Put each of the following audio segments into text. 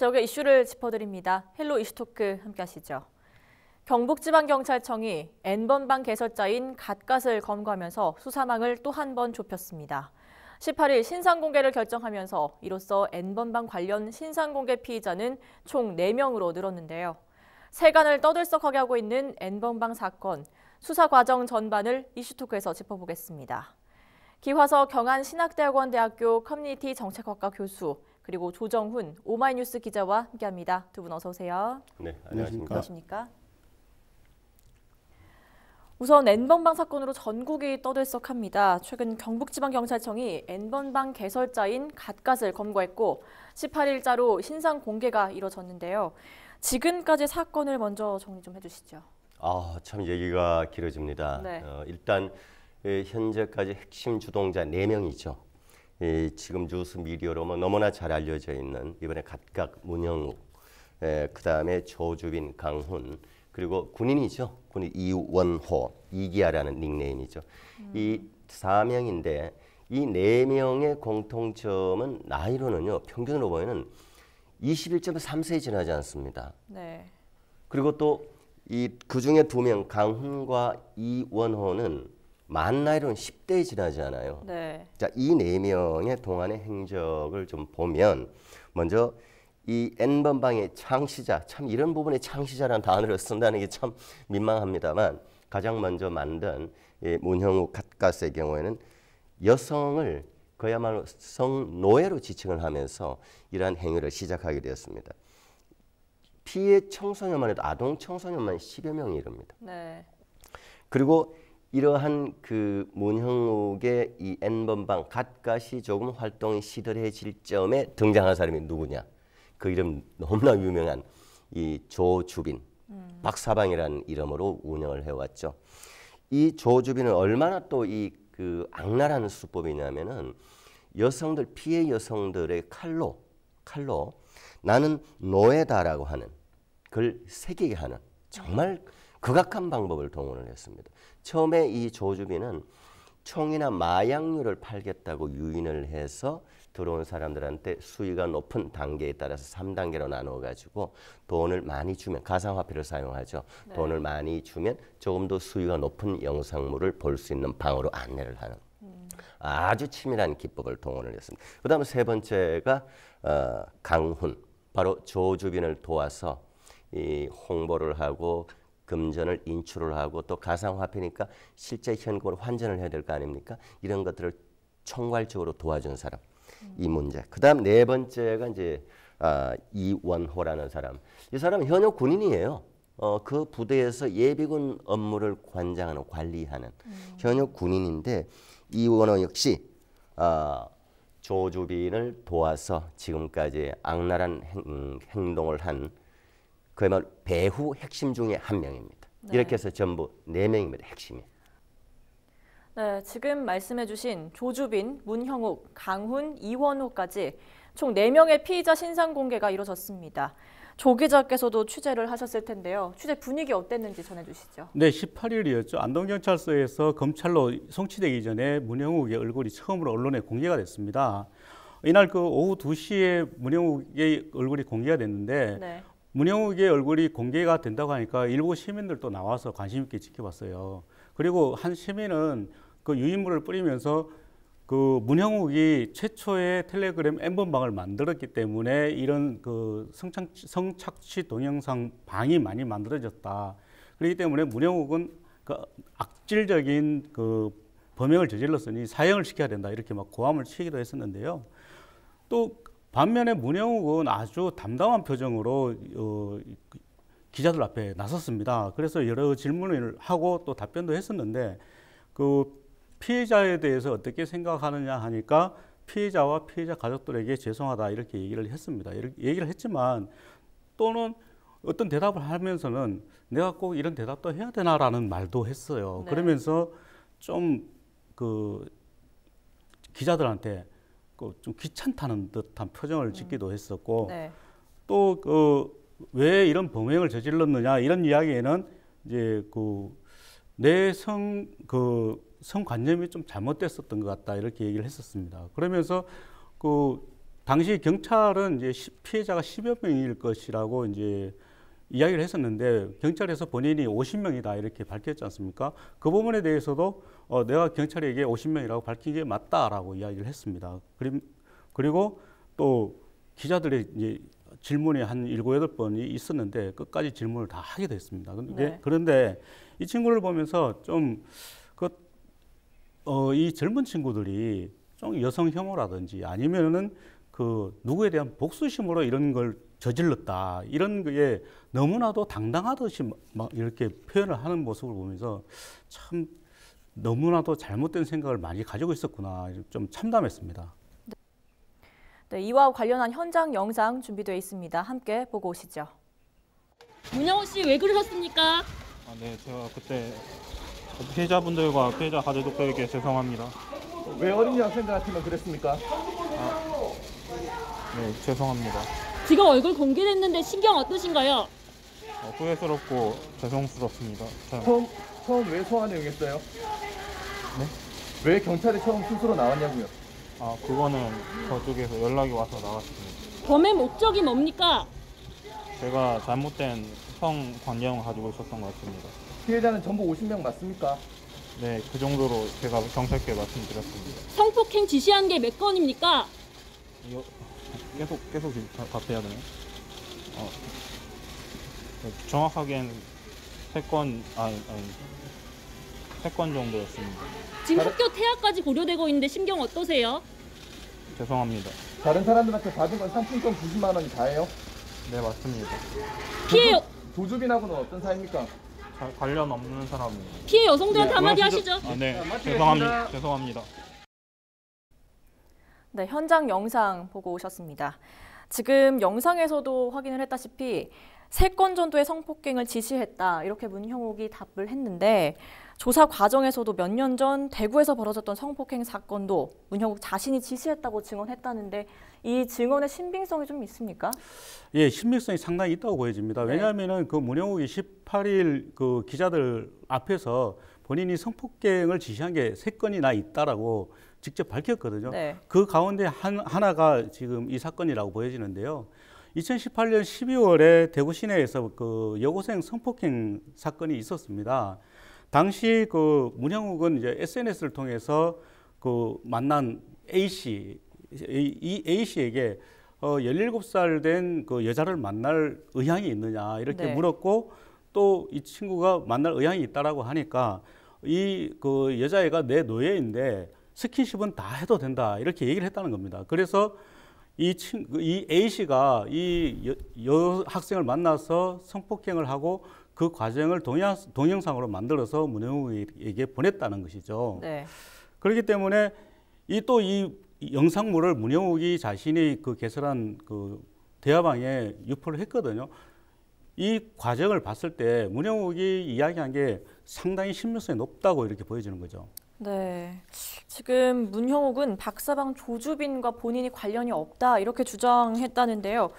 지역의 이슈를 짚어드립니다. 헬로 이슈토크 함께하시죠. 경북지방경찰청이 N번방 개설자인 갓갓을 검거하면서 수사망을 또 한 번 좁혔습니다. 18일 신상공개를 결정하면서 이로써 N번방 관련 신상공개 피의자는 총 4명으로 늘었는데요. 세간을 떠들썩하게 하고 있는 N번방 사건, 수사 과정 전반을 이슈토크에서 짚어보겠습니다. 기화서 경안 신학대학원 대학교 커뮤니티 정책학과 교수 그리고 조정훈 오마이뉴스 기자와 함께합니다. 두 분 어서 오세요. 네, 안녕하십니까. 안녕하십니까. 우선 N번방 사건으로 전국이 떠들썩합니다. 최근 경북지방경찰청이 N번방 개설자인 갓갓을 검거했고 18일자로 신상 공개가 이뤄졌는데요. 지금까지 사건을 먼저 정리 좀 해주시죠. 아, 참 얘기가 길어집니다. 네. 어, 일단 예, 현재까지 핵심 주동자 4명이죠. 예, 지금 뉴스 미디어로 뭐 너무나 잘 알려져 있는 이번에 갓각 문영욱, 예, 그다음에 조주빈, 강훈, 그리고 군인이죠. 군인 이원호, 이기아라는 닉네임이죠. 이 4명인데 이 4명의 공통점은 나이로는요. 평균으로 보면은 21.3세 지나지 않습니다. 네. 그리고 또 이 그 중에 두 명 강훈과 이원호는 만 나이로는 10대에 지나지 않아요. 네. 자, 이 네 명의 동안의 행적을 좀 보면 먼저 이 N번방의 창시자, 참 이런 부분에 창시자라는 단어를 쓴다는 게 참 민망합니다만 가장 먼저 만든 이 문형욱 갓가스의 경우에는 여성을 그야말로 성노예로 지칭을 하면서 이러한 행위를 시작하게 되었습니다. 피해 청소년만 해도 아동 청소년만 10여 명이 이릅니다. 네. 그리고 이러한 그 문형욱의 이 N번방 갓갓이 조금 활동이 시들해질 점에 등장한 사람이 누구냐? 그 이름 너무나 유명한 이 조주빈, 박사방이라는 이름으로 운영을 해왔죠. 이 조주빈은 얼마나 또 이 그 악랄한 수법이냐면은 여성들 피해 여성들의 칼로 칼로 나는 노예다라고 하는 그걸 새기게 하는 정말 극악한 방법을 동원을 했습니다. 처음에 이 조주빈은 총이나 마약류를 팔겠다고 유인을 해서 들어온 사람들한테 수위가 높은 단계에 따라서 3단계로 나누어 가지고 돈을 많이 주면 가상화폐를 사용하죠. 네. 돈을 많이 주면 조금 더 수위가 높은 영상물을 볼 수 있는 방으로 안내를 하는 아주 치밀한 기법을 동원을 했습니다. 그다음에 세 번째가 어, 강훈 바로 조주빈을 도와서 이 홍보를 하고 금전을 인출을 하고 또 가상화폐니까 실제 현금으로 환전을 해야 될 거 아닙니까? 이런 것들을 총괄적으로 도와준 사람 이 문제. 그다음 네 번째가 이제 아, 이원호라는 사람. 이 사람은 현역 군인이에요. 어, 그 부대에서 예비군 업무를 관장하는 관리하는 현역 군인인데 이원호 역시 아, 조주빈을 도와서 지금까지 악랄한 행, 음, 행동을 한 그야말로 배후 핵심 중에 한 명입니다. 네. 이렇게 해서 전부 네 명입니다. 핵심이. 네, 지금 말씀해주신 조주빈, 문형욱, 강훈, 이원호까지 총 4명의 피의자 신상 공개가 이뤄졌습니다. 조 기자께서도 취재를 하셨을 텐데요. 취재 분위기 어땠는지 전해주시죠. 네, 18일이었죠. 안동경찰서에서 검찰로 송치되기 전에 문영욱의 얼굴이 처음으로 언론에 공개가 됐습니다. 이날 그 오후 2시에 문영욱의 얼굴이 공개가 됐는데 네. 문영욱의 얼굴이 공개가 된다고 하니까 일부 시민들도 나와서 관심 있게 지켜봤어요. 그리고 한 시민은 그 유인물을 뿌리면서 그 문형욱이 최초의 텔레그램 N번방을 만들었기 때문에 이런 그 성착취, 성착취 동영상 방이 많이 만들어졌다. 그렇기 때문에 문형욱은 그 악질적인 그 범행을 저질렀으니 사형을 시켜야 된다. 이렇게 막 고함을 치기도 했었는데요. 또 반면에 문형욱은 아주 담담한 표정으로 어, 기자들 앞에 나섰습니다. 그래서 여러 질문을 하고 또 답변도 했었는데 그 피해자에 대해서 어떻게 생각하느냐 하니까 피해자와 피해자 가족들에게 죄송하다 이렇게 얘기를 했습니다. 얘기를 했지만 또는 어떤 대답을 하면서는 내가 꼭 이런 대답도 해야 되나라는 말도 했어요. 네. 그러면서 좀 그 기자들한테 그 좀 귀찮다는 듯한 표정을 짓기도 했었고 네. 또그 왜 이런 범행을 저질렀느냐 이런 이야기에는 이제 그 내성 그 성관념이 좀 잘못됐었던 것 같다 이렇게 얘기를 했었습니다. 그러면서 그 당시 경찰은 이제 시- 피해자가 10여 명일 것이라고 이제 이야기를 했었는데 경찰에서 본인이 50명이다 이렇게 밝혔지 않습니까? 그 부분에 대해서도 어, 내가 경찰에게 50명이라고 밝힌 게 맞다라고 이야기를 했습니다. 그리고 또 기자들의 이제 질문이 한 일곱 여덟 번이 있었는데 끝까지 질문을 다 하게 됐습니다. 근데 네. 그런데 이 친구를 보면서 좀 그 어, 이 젊은 친구들이 좀 여성 혐오라든지 아니면은 그 누구에 대한 복수심으로 이런 걸 저질렀다 이런 게 너무나도 당당하듯이 막 이렇게 표현을 하는 모습을 보면서 참 너무나도 잘못된 생각을 많이 가지고 있었구나 좀 참담했습니다. 네, 이와 관련한 현장 영상 준비되어 있습니다. 함께 보고 오시죠. 문영호 씨 왜 그러셨습니까? 아, 네, 제가 그때 피해자분들과 피해자 가족들에게 죄송합니다. 왜 어린이 학생들한테만 그랬습니까? 네, 죄송합니다. 지금 얼굴 공개됐는데 신경 어떠신가요? 어, 후회스럽고 죄송스럽습니다. 참, 처음 처음 왜 소환을 응했어요? 네? 왜 경찰에 처음 스스로 나왔냐고요? 아, 그거는 저쪽에서 연락이 와서 나갔습니다. 범의 목적이 뭡니까? 제가 잘못된 성 관념을 가지고 있었던 것 같습니다. 피해자는 전부 50명 맞습니까? 네, 그 정도로 제가 경찰께 말씀드렸습니다. 성폭행 지시한 게 몇 건입니까? 이거 계속 계속 다- 답해야 되나요? 어, 네, 정확하게는 세건 아니 아니 세건 정도였습니다. 지금 다른- 학교 퇴학까지 고려되고 있는데 심경 어떠세요? 죄송합니다. 다른 사람들한테 받은 건 상품권 90만 원이 다예요? 네, 맞습니다. 피해 여- 조주빈하고는 어떤 사이입니까? 자- 관련 없는 사람입니다. 피해 여성들한테 네, 한마디? 하시죠. 아, 네, 마치겠습니다. 죄송합니다. 죄송합니다. 네, 현장 영상 보고 오셨습니다. 지금 영상에서도 확인을 했다시피 세건 정도의 성폭행을 지시했다 이렇게 문형욱이 답을 했는데 조사 과정에서도 몇 년 전 대구에서 벌어졌던 성폭행 사건도 문형욱 자신이 지시했다고 증언했다는데 이 증언의 신빙성이 좀 있습니까? 예, 신빙성이 상당히 있다고 보여집니다. 네. 왜냐하면은 그 문영욱이 18일 그 기자들 앞에서 본인이 성폭행을 지시한 게 세 건이나 있다라고 직접 밝혔거든요. 네. 그 가운데 한, 하나가 지금 이 사건이라고 보여지는데요. 2018년 12월에 대구 시내에서 그 여고생 성폭행 사건이 있었습니다. 당시 그 문형욱은 이제 SNS를 통해서 그 만난 A 씨, 이- 이 A 씨에게 어 17살 된 그 여자를 만날 의향이 있느냐 이렇게 네. 물었고 또 이 친구가 만날 의향이 있다라고 하니까 이 그 여자애가 내 노예인데 스킨십은 다 해도 된다 이렇게 얘기를 했다는 겁니다. 그래서 이 친, 이 A 씨가 이 여, 여 학생을 만나서 성폭행을 하고 그 과정을 동영, 동영상으로 만들어서 문영욱에게 보냈다는 것이죠. 네. 그렇기 때문에 이또이 영상물을 문영욱이 자신이 그 개설한 그 대화방에 유포를 했거든요. 이 과정을 봤을 때 문영욱이 이야기한 게 상당히 신빙성이 높다고 이렇게 보여지는 거죠. 네. 지금 문형욱은 박사방 조주빈과 본인이 관련이 없다 이렇게 주장했다는데요.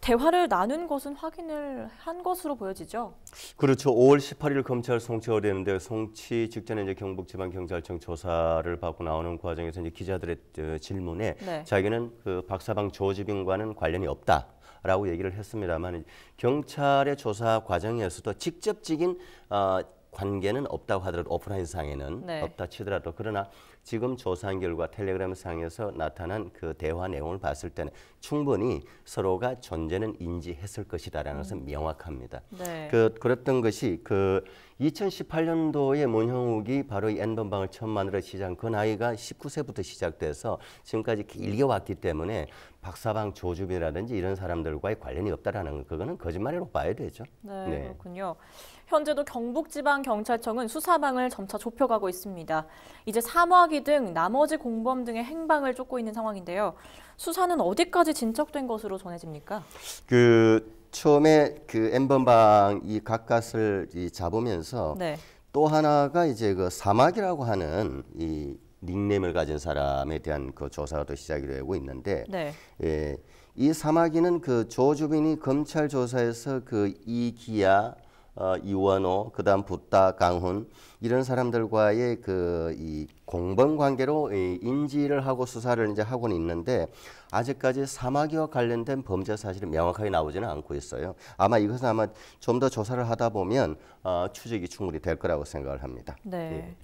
대화를 나눈 것은 확인을 한 것으로 보여지죠. 그렇죠. 5월 18일 검찰 송치가 되는데 송치 직전에 이제 경북지방경찰청 조사를 받고 나오는 과정에서 이제 기자들의 어, 질문에 네. 자기는 그 박사방 조지빈과는 관련이 없다 라고 얘기를 했습니다만 경찰의 조사 과정에서도 직접적인 어, 관계는 없다고 하더라도 오프라인 상에는 네. 없다 치더라도 그러나 지금 조사한 결과 텔레그램 상에서 나타난 그 대화 내용을 봤을 때는 충분히 서로가 존재는 인지했을 것이다라는 것은 명확합니다. 네. 그 그랬던 것이 그 2018년도에 문형욱이 바로 이 N번방을 처음 만들어 시작 그 나이가 19세부터 시작돼서 지금까지 길게 왔기 때문에 박사방 조주빈이라든지 이런 사람들과의 관련이 없다라는 거 그거는 거짓말이라고 봐야 되죠. 네, 네. 그렇군요. 현재도 경북지방경찰청은 수사망을 점차 좁혀가고 있습니다. 이제 사마귀 등 나머지 공범 등의 행방을 쫓고 있는 상황인데요. 수사는 어디까지 진척된 것으로 전해집니까? 그 처음에 그 N번방 이 가까스를 이 잡으면서 네, 또 하나가 이제 그 사막이라고 하는 이 닉네임을 가진 사람에 대한 그 조사가 또 시작이 되고 있는데 네, 예, 이 사마귀는 그 조주빈이 검찰 조사에서 그 이기야 어, 이원호, 그다음 붓다, 강훈 이런 사람들과의 그 이 공범 관계로 이 인지를 하고 수사를 이제 하고는 있는데 아직까지 사마귀와 관련된 범죄 사실이 명확하게 나오지는 않고 있어요. 아마 이것은 아마 좀 더 조사를 하다 보면 어, 추적이 충분히 될 거라고 생각을 합니다. 네.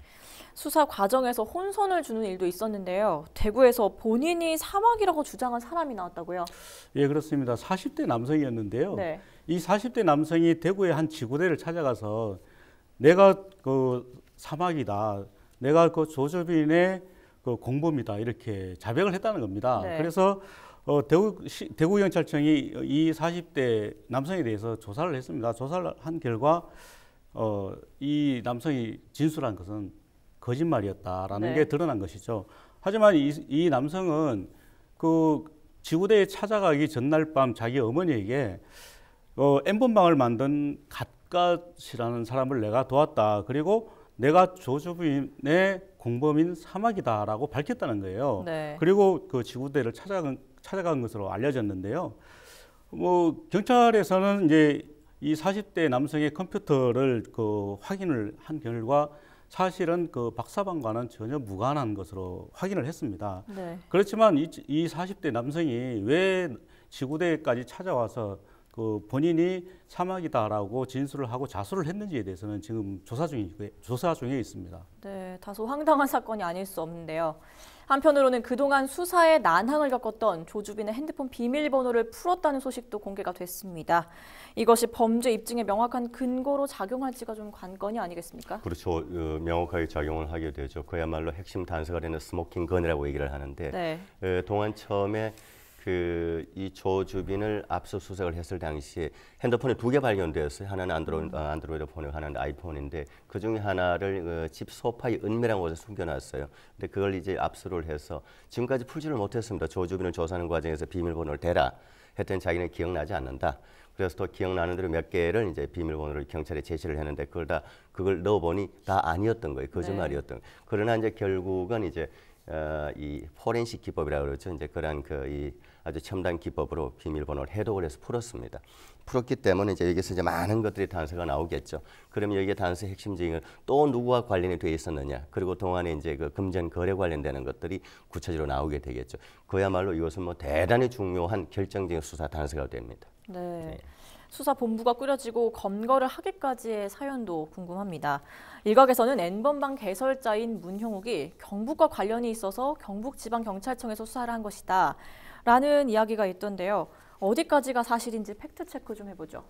수사 과정에서 혼선을 주는 일도 있었는데요. 대구에서 본인이 사막이라고 주장한 사람이 나왔다고요? 예, 그렇습니다. 40대 남성이었는데요. 네. 이 40대 남성이 대구의 한 지구대를 찾아가서 내가 그 사막이다. 내가 그 조조빈의 그 공범이다. 이렇게 자백을 했다는 겁니다. 네. 그래서 어, 대구 시, 대구 경찰청이 이 40대 남성에 대해서 조사를 했습니다. 조사를 한 결과 어, 이 남성이 진술한 것은 거짓말이었다라는 네. 게 드러난 것이죠. 하지만 이, 이 남성은 그 지구대에 찾아가기 전날 밤 자기 어머니에게 어, 엠번방을 만든 갓갓이라는 사람을 내가 도왔다. 그리고 내가 조주빈의 공범인 사막이다라고 밝혔다는 거예요. 네. 그리고 그 지구대를 찾아간, 찾아간 것으로 알려졌는데요. 뭐 경찰에서는 이제 이 40대 남성의 컴퓨터를 그 확인을 한 결과 사실은 그 박사방과는 전혀 무관한 것으로 확인을 했습니다. 네. 그렇지만 이, 이 40대 남성이 왜 지구대까지 찾아와서 그 본인이 사막이다라고 진술을 하고 자수를 했는지에 대해서는 지금 조사 중에 조사 중에 있습니다. 네, 다소 황당한 사건이 아닐 수 없는데요. 한편으로는 그동안 수사에 난항을 겪었던 조주빈의 핸드폰 비밀번호를 풀었다는 소식도 공개가 됐습니다. 이것이 범죄 입증의 명확한 근거로 작용할지가 좀 관건이 아니겠습니까? 그렇죠. 어, 명확하게 작용을 하게 되죠. 그야말로 핵심 단서가 되는 smoking gun이라고 얘기를 하는데 네. 에, 동안 처음에 그 이 조주빈을 압수수색을 했을 당시에 핸드폰이 두 개 발견되었어요. 하나는 안드로이드, 어, 안드로이드 폰이고 하나는 아이폰인데 그 중에 하나를 어, 집 소파의 은밀한 곳에 숨겨놨어요. 근데 그걸 이제 압수를 해서 지금까지 풀지를 못했습니다. 조주빈을 조사하는 과정에서 비밀번호를 대라 했더니 자기는 기억나지 않는다. 그래서 또 기억나는 대로 몇 개를 이제 비밀번호를 경찰에 제시를 했는데 그걸 다 그걸 넣어보니 다 아니었던 거예요. 거짓말이었던. 거예요. 그러나 이제 결국은 이제 어, 이 포렌식 기법이라고 그러죠. 이제 그러한 그 이 아주 첨단 기법으로 비밀번호를 해독을 해서 풀었습니다. 풀었기 때문에 이제 여기서 이제 많은 것들이 단서가 나오겠죠. 그러면 여기에 단서 핵심적인 건또 누구와 관련이 돼 있었느냐. 그리고 동안에 이제 그 금전 거래 관련되는 것들이 구체적으로 나오게 되겠죠. 그야말로 이것은 뭐 대단히 중요한 결정적인 수사 단서가 됩니다. 네. 수사 본부가 꾸려지고 검거를 하기까지의 사연도 궁금합니다. 일각에서는 N번방 개설자인 문형욱이 경북과 관련이 있어서 경북지방경찰청에서 수사를 한 것이다. 라는 이야기가 있던데요. 어디까지가 사실인지 팩트 체크 좀 해보죠.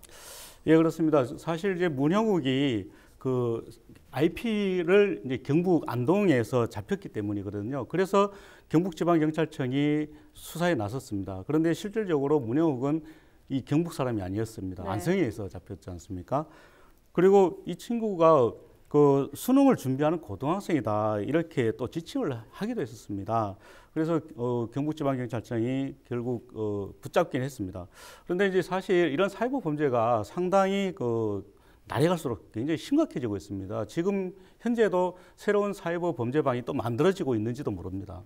예, 그렇습니다. 사실 이제 문형욱이 그 IP를 이제 경북 안동에서 잡혔기 때문이거든요. 그래서 경북지방경찰청이 수사에 나섰습니다. 그런데 실질적으로 문형욱은 이 경북 사람이 아니었습니다. 네. 안성에서 잡혔지 않습니까? 그리고 이 친구가 그 수능을 준비하는 고등학생이다 이렇게 또 지칭을 하기도 했었습니다. 그래서 어, 경북지방경찰청이 결국 어, 붙잡긴 했습니다. 그런데 이제 사실 이런 사이버 범죄가 상당히 그 날이 갈수록 굉장히 심각해지고 있습니다. 지금 현재도 새로운 사이버 범죄방이 또 만들어지고 있는지도 모릅니다.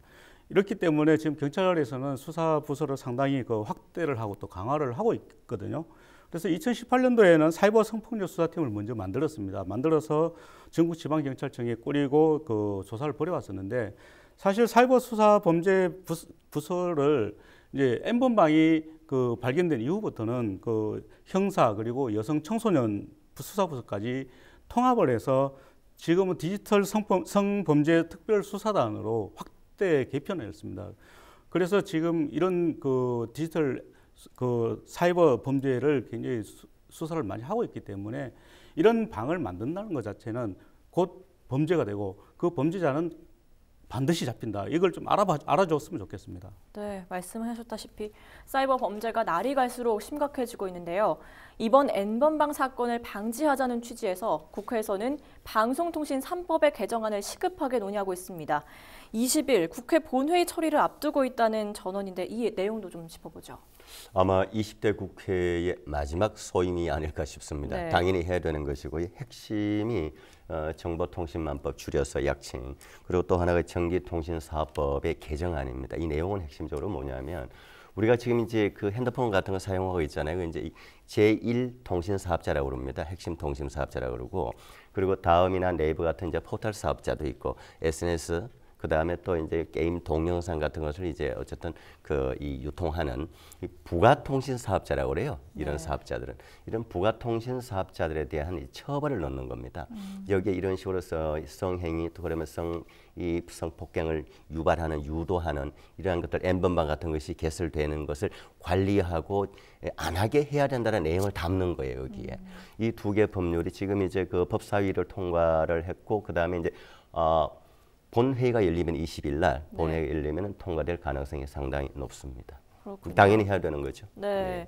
이렇기 때문에 지금 경찰에서는 수사 부서를 상당히 그 확대를 하고 또 강화를 하고 있거든요. 그래서 2018년도에는 사이버 성폭력 수사팀을 먼저 만들었습니다. 만들어서 전국 지방 경찰청에 꾸리고 그 조사를 벌여왔었는데 사실 사이버 수사 범죄 부서- 부서를 이제 N번방이 그 발견된 이후부터는 그 형사 그리고 여성 청소년 수사 부서까지 통합을 해서 지금은 디지털 성범, 성범죄 특별 수사단으로 확 대 개편을 했습니다. 그래서 지금 이런 그 디지털 그 사이버 범죄를 굉장히 수, 수사를 많이 하고 있기 때문에 이런 방을 만든다는 것 자체는 곧 범죄가 되고 그 범죄자는 반드시 잡힌다. 이걸 좀 알아봐, 알아줬으면 좋겠습니다. 네, 말씀하셨다시피 사이버 범죄가 날이 갈수록 심각해지고 있는데요. 이번 N번방 사건을 방지하자는 취지에서 국회에서는 방송통신 3법의 개정안을 시급하게 논의하고 있습니다. 20일 국회 본회의 처리를 앞두고 있다는 전원인데 이 내용도 좀 짚어보죠. 아마 20대 국회의 마지막 소임이 아닐까 싶습니다. 네. 당연히 해야 되는 것이고 이 핵심이 어, 정보통신망법 줄여서 약칭 그리고 또 하나가 전기통신사업법의 개정안입니다. 이 내용은 핵심적으로 뭐냐면 우리가 지금 이제 그 핸드폰 같은 거 사용하고 있잖아요. 그 이제 이 제1 통신 사업자라고 그럽니다. 핵심 통신 사업자라고 그러고 그리고 다음이나 네이버 같은 이제 포털 사업자도 있고 SNS 그 다음에 또 이제 게임 동영상 같은 것을 이제 어쨌든 그 이 유통하는 이 부가통신 사업자라고 그래요. 이런 사업자들은 이런 부가통신 사업자들에 대한 이 처벌을 넣는 겁니다. 여기에 이런 식으로 서 성행위 또 그러면 성 이 성폭행을 유발하는 유도하는 이러한 것들 엠번방 같은 것이 개설되는 것을 관리하고 예, 안 하게 해야 된다는 내용을 담는 거예요 여기에 이두 개 법률이 지금 이제 그 법사위를 통과를 했고 그 다음에 이제 어. 본회의가 열리면 20일 날 본회의가 열리면 통과될 가능성이 상당히 높습니다. 그렇군요. 당연히 해야 되는 거죠. 네.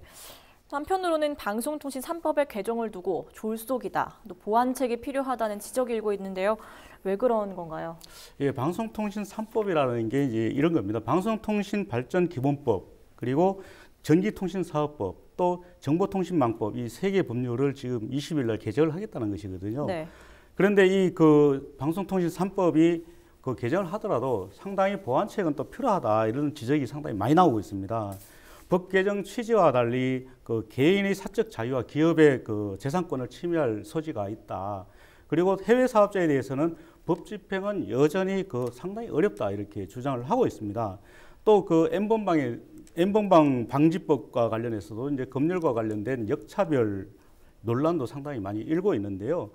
한편으로는 방송통신 3법의 개정을 두고 졸속이다, 또 보완책이 필요하다는 지적이 일고 있는데요. 왜 그런 건가요? 예, 방송통신 3법이라는 게 이제 이런 겁니다. 방송통신 발전 기본법 그리고 전기통신사업법 또 정보통신망법 이 세 개 법률을 지금 20일 날 개정을 하겠다는 것이거든요. 네. 그런데 이 그 방송통신 3법이 그 개정을 하더라도 상당히 보완책은 또 필요하다 이런 지적이 상당히 많이 나오고 있습니다. 법 개정 취지와 달리 그 개인의 사적 자유와 기업의 그 재산권을 침해할 소지가 있다. 그리고 해외 사업자에 대해서는 법 집행은 여전히 그 상당히 어렵다 이렇게 주장을 하고 있습니다. 또 그 N번방의 N번방 방지법과 관련해서도 이제 법률과 관련된 역차별 논란도 상당히 많이 일고 있는데요.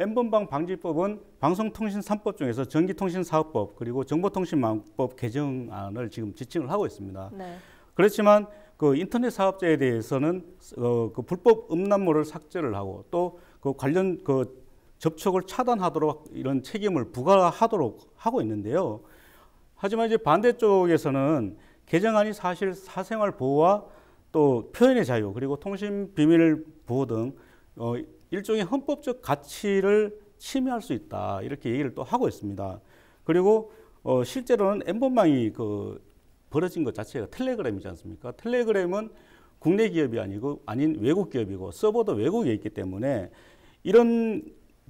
N번방 방지법은 방송통신 3법 중에서 전기통신사업법 그리고 정보통신망법 개정안을 지금 지칭을 하고 있습니다. 네. 그렇지만 그 인터넷 사업자에 대해서는 어, 그 불법 음란물을 삭제를 하고 또 그 관련 그 접촉을 차단하도록 이런 책임을 부과하도록 하고 있는데요. 하지만 이제 반대쪽에서는 개정안이 사실 사생활 보호와 또 표현의 자유 그리고 통신 비밀 보호 등 어, 일종의 헌법적 가치를 침해할 수 있다 이렇게 얘기를 또 하고 있습니다. 그리고 어, 실제로는 엠번방이 그 벌어진 것 자체가 텔레그램이지 않습니까? 텔레그램은 국내 기업이 아니고 아닌 외국 기업이고 서버도 외국에 있기 때문에 이런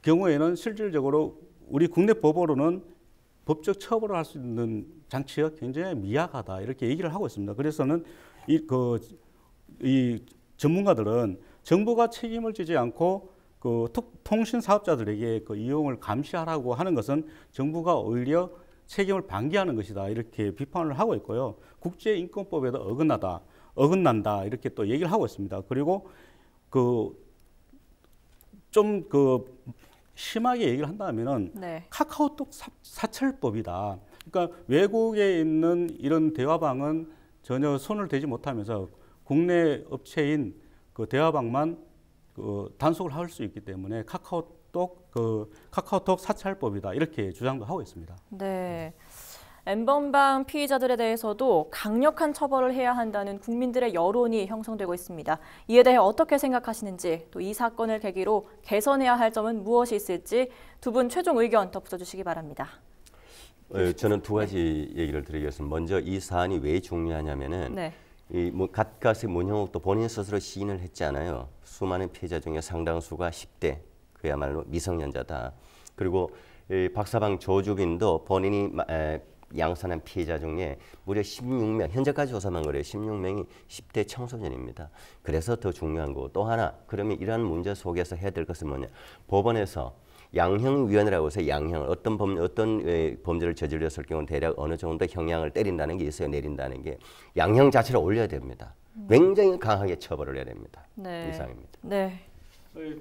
경우에는 실질적으로 우리 국내 법으로는 법적 처벌을 할 수 있는 장치가 굉장히 미약하다 이렇게 얘기를 하고 있습니다. 그래서는 이 그 이 전문가들은 정부가 책임을 지지 않고 그 톡- 통신 사업자들에게 그 이용을 감시하라고 하는 것은 정부가 오히려 책임을 방기하는 것이다 이렇게 비판을 하고 있고요. 국제인권법에도 어긋나다, 어긋난다 이렇게 또 얘기를 하고 있습니다. 그리고 그 좀그 심하게 얘기를 한다면은 네. 카카오톡 사, 사찰법이다. 그러니까 외국에 있는 이런 대화방은 전혀 손을 대지 못하면서 국내 업체인 그 대화방만 그 단속을 할 수 있기 때문에 카카오톡 그 카카오톡 사찰법이다 이렇게 주장도 하고 있습니다. 네. 엠번방 피의자들에 대해서도 강력한 처벌을 해야 한다는 국민들의 여론이 형성되고 있습니다. 이에 대해 어떻게 생각하시는지 또 이 사건을 계기로 개선해야 할 점은 무엇이 있을지 두 분 최종 의견 덧붙여 주시기 바랍니다. 어, 저는 두 가지 얘기를 드리겠습니다. 먼저 이 사안이 왜 중요하냐면은 네. 이뭐 갓갓의 문형욱도 본인 스스로 시인을 했잖아요. 수많은 피해자 중에 상당수가 10대 그야말로 미성년자다. 그리고 이 박사방 조주빈도 본인이 양산한 피해자 중에 무려 16명 현재까지 조사만 그래요. 16명이 10대 청소년입니다. 그래서 더 중요한 거고 또 하나 그러면 이러한 문제 속에서 해야 될 것은 뭐냐? 법원에서 양형위원회라고 해서 양형을 어떤 범 어떤 에, 범죄를 저질렀을 경우 대략 어느 정도 형량을 때린다는 게 있어요 내린다는 게 양형 자체를 올려야 됩니다. 굉장히 강하게 처벌을 해야 됩니다. 네. 이상입니다. 네.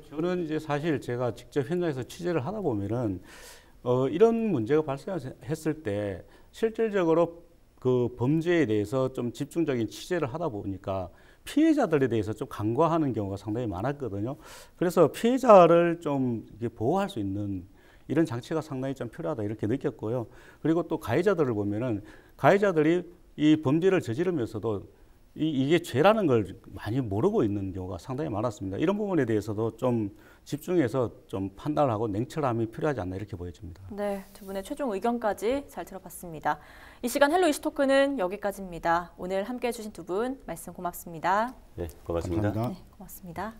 저는 이제 사실 제가 직접 현장에서 취재를 하다 보면은 어, 이런 문제가 발생했을 때 실질적으로 그 범죄에 대해서 좀 집중적인 취재를 하다 보니까 피해자들에 대해서 좀 간과하는 경우가 상당히 많았거든요. 그래서 피해자를 좀 보호할 수 있는 이런 장치가 상당히 좀 필요하다 이렇게 느꼈고요. 그리고 또 가해자들을 보면은 가해자들이 이 범죄를 저지르면서도 이, 이 게 죄라는 걸 많이 모르고 있는 경우가 상당히 많았습니다. 이런 부분에 대해서도 좀 집중해서 좀 판단을 하고 냉철함이 필요하지 않나 이렇게 보여집니다. 네, 두 분의 최종 의견까지 잘 들어봤습니다. 이 시간 헬로 이슈 토크는 여기까지입니다. 오늘 함께 해 주신 두 분 말씀 고맙습니다. 네, 고맙습니다. 감사합니다. 네, 고맙습니다.